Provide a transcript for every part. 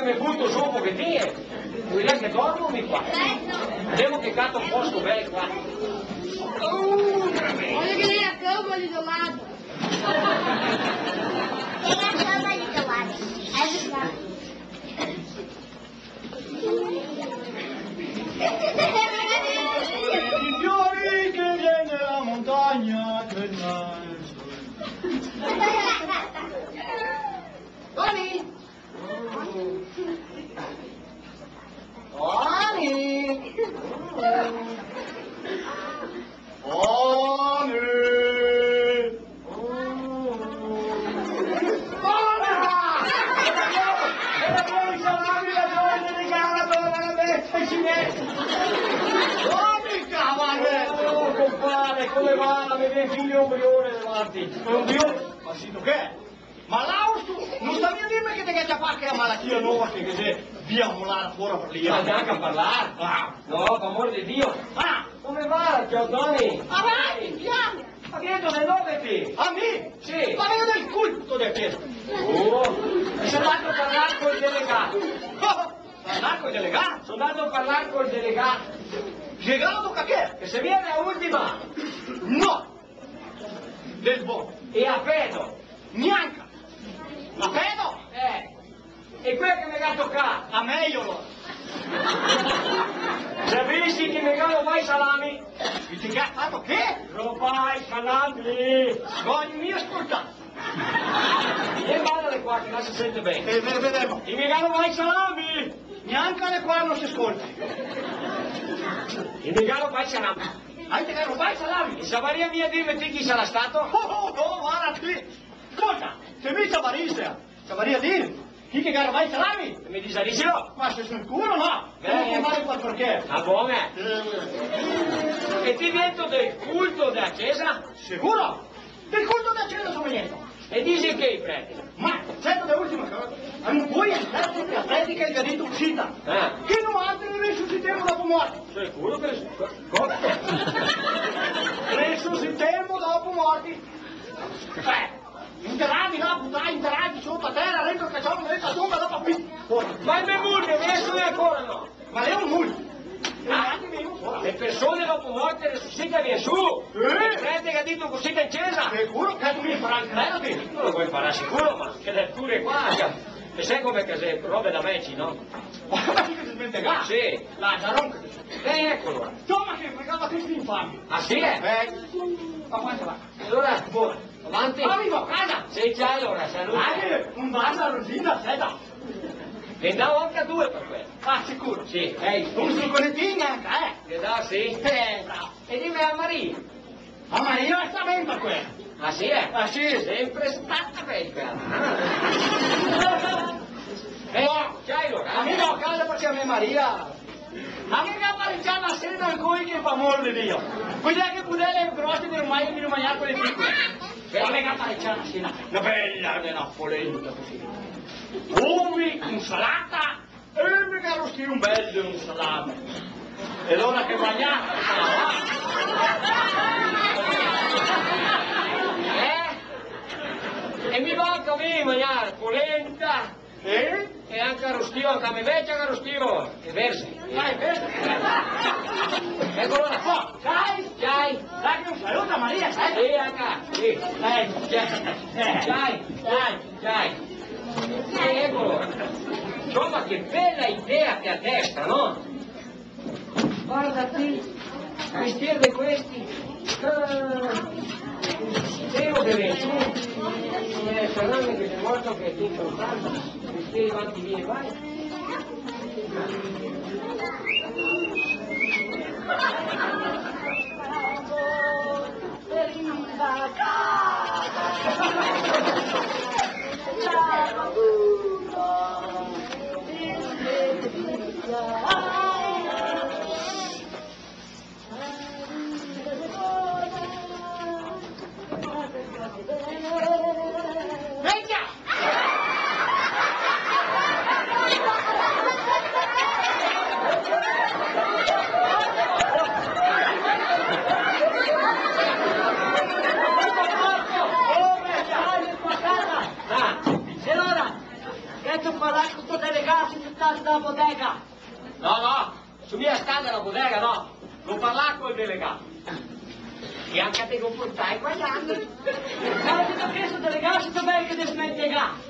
da me bujte u župu gdje ti je. I rekne, dobro mi pa. Nemo ti kato poštu velik vlada. Olha que ele é cama ali do lado. Ele é cama ali do lado. É. cinese. Ani, cavale! Oh, compare, come va? Mi viene più di un milione davanti. Un Dio, ma sì, tu che? Ma l'austo, non sta a dirmi che te che già fa che è malattia nuova che se via mulare fuori per lì. Ma neanche a parlare. Ah, No, per amor di Dio. ah, Come va, Giordani? avanti, piano! Ma che dove dove A me? Sì. Ma vengo del culto del te. Oh, sono andato a parlare col delegato. L'arco delegato? Sono andato a parlare col delegato. Legato a che? Che se viene a ultima No! Del buono. e a pedo. Neanche. A pedo? Eh. E quello che mi ha toccato. A me io lo. Capisci che mi gano mai salami? Dici che ha fatto che? Robai salami. Voglio mi ascoltare. E vado alle qua che non si sente bene. E ve- vedremo. E mi gano mai salami. Neanche alle quali non si ascolta. E mi gano mai salami. Anche che non fai salami. E Savaria mia dirmi te chi sarà stato? Oh, oh, oh, guarda qui. Ascolta, se mi savarisse, savaria dire. Chi che gara vai salami? E mi disarisci no? Ma sei sicuro no? Eh. Devo chiamare qual perché? Ah, buona. Eh, E ti viento del culto della chiesa? Sicuro? Del culto da cena sono niente. E dici che i preti? Ma, Moisés e que e é Benito Chita, ah. que não abrem ressuscitemos da morte. Seguro que eles... ressuscitemos da morte. É. Interrade lá, putar, interrade, solta a terra, dentro do cachorro, dentro da tumba, dá pra fim. Vai me mulher, isso não é agora, não. Mas é. eu mulho. Le persone dopo morte resuscitano Gesù! Eh? Crede che dito così in chiesa? Sicuro che tu mi farai credere? Non lo puoi fare sicuro, ma che é qua! E sai come che se robe da meci, no? Ma che ti smentegà? Sì. La Giaronca. Eh, eccolo. Insomma che fregava questi infami. Ah sì, eh? Eh, ma quanto va? Allora, Buona. avanti. Ma vivo a casa. Sei già allora, salute. Anche un vaso a rosina, seta. Ne davo anche a due per quello. Ah, sicuro. Sì, ehi. Un succolettino anche, eh. Ne dà sì? Eh, bravo. E dimmi a Maria. Ah, ma io sta bene per quello. Assim é? Assim, sempre exatamente, cara. Vem, ó, é Jairo, a minha no casa é porque a minha Maria, A minha me parecía nacer na alcohol que amor de Dios. Pois ya que pude le croche de un y mi mañana por el pico. Pero me gata echar na bela bella de la polenta. Umi, insalata, e mi caro un bello um salame. E allora che mangiate. prima, iar, polenta, eh? E anche arrostio, anche a me vecchia che arrostio. E versi. Dai, versi. Eccolo là, Oh, Dai, dai. Dai che un saluto a Maria, sai? Sì, anche. Sì. Dai, dai, dai, dai. E Eccolo. Insomma, che bella idea che ha testa, no? Guarda qui, vestirne questi. Ah. deve viene parlare con questo delegato che sta da bodega. No, no, su mia sta della bodega, no. Non parlare col delegato. E anche a te portai guagliando. Ma ti ho chiesto delegato, dov'è che devi spiegare?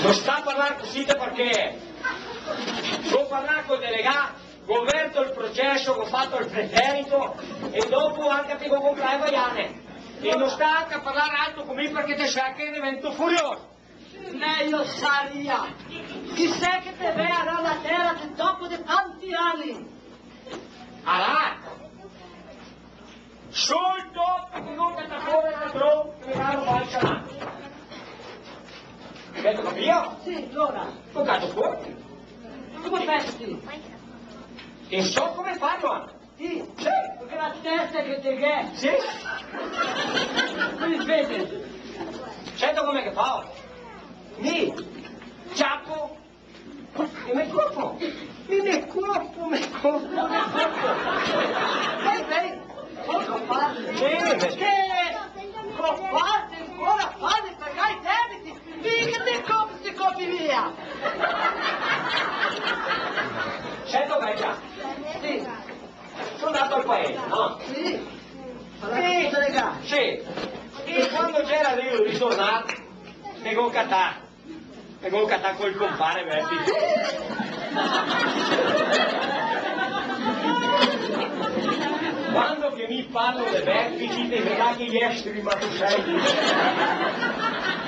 Non sta a parlare così perché non parlare col delegato, ho aperto il processo, ho fatto il preferito e dopo anche ti ho comprato guaiane. E non sta anche a parlare alto con me perché che divento furioso. Meglio saria. Chissà che te vea dalla terra dopo di tanti anni. Allora, dopo che non ti fuori da tronco che mi danno falsa Avete capito? Sì, allora. Ho dato fuori. Come vesti? E so come farlo sim porque a testa que te quer sim muitas vezes certo como é que é Paulo mim Ciao! E mi corpo! me corpo, me corpo! No? Sì. Sì, sì. E quando c'era io ritornato, mi go cattare. Mi go cattare col compare, Berti. Quando che mi parlo di vertici, ti vedrà che gli esteri, ma tu sei.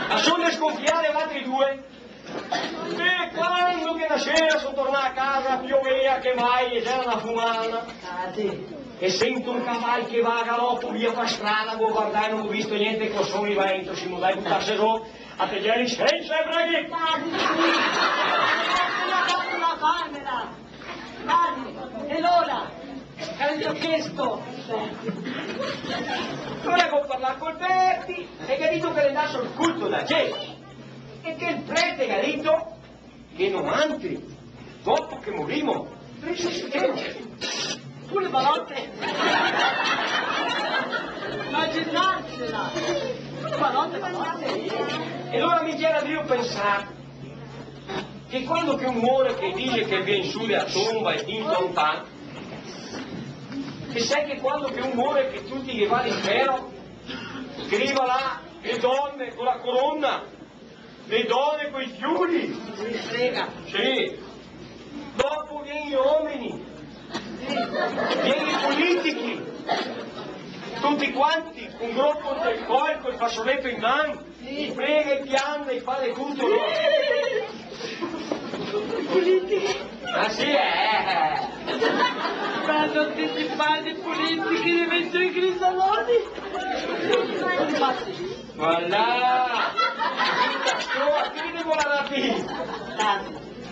Ma sono sconfiare altri due. E quando che la sera sono tornato a casa, pioveva che mai, e c'era una fumana. Ah, sì. E sento un cavallo che va a galoppo via per strada, vuoi guardare, non ho visto niente, con sono i vento, si muove, buttarsi giù, a tagliare senza braghi. La camera. E allora, che gli ho chiesto? Volevo parlare col Berti e che ha detto che le dà sul culto da gente. E che il prete ha detto che non manchi, dopo che morimo, risusciteremo. Pure balotte. Immaginarsela. Balotte, balotte. E allora mi c'era Dio pensare che quando che un muore che dice che viene su la tomba e tinto un pan, che sai che quando che un muore che tutti gli va all'impero, scriva là le donne con la corona, le donne con i fiori, sì, dopo viene gli uomini, viene i politici, tutti quanti, un gruppo del cuore col fazzoletto in mano, si prega e pianta e fa le tutto loro. Politici? Ah sì, eh! Fanno tutti fanno politici che diventano i grisaloni! Voilà! Sto fine con la rapina!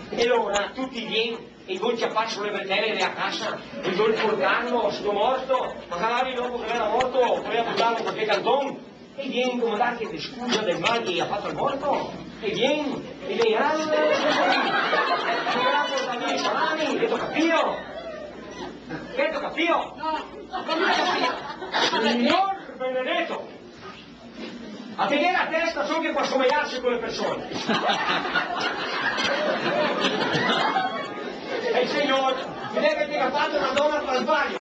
E allora tutti vieni Ningún capacho le metere de la casa, ningún furtano, su morto, ojalá mi dopo era morto, poi ha buttato qualche cantone. E viene come dà che scusa del male che ha fatto il morto, e viene, e lei alza, e lei salami, detto capio, detto capio, signor Benedetto, a tenere a testa solo che può somigliarsi con le persone. Il signore mi deve dire fatto una donna per sbaglio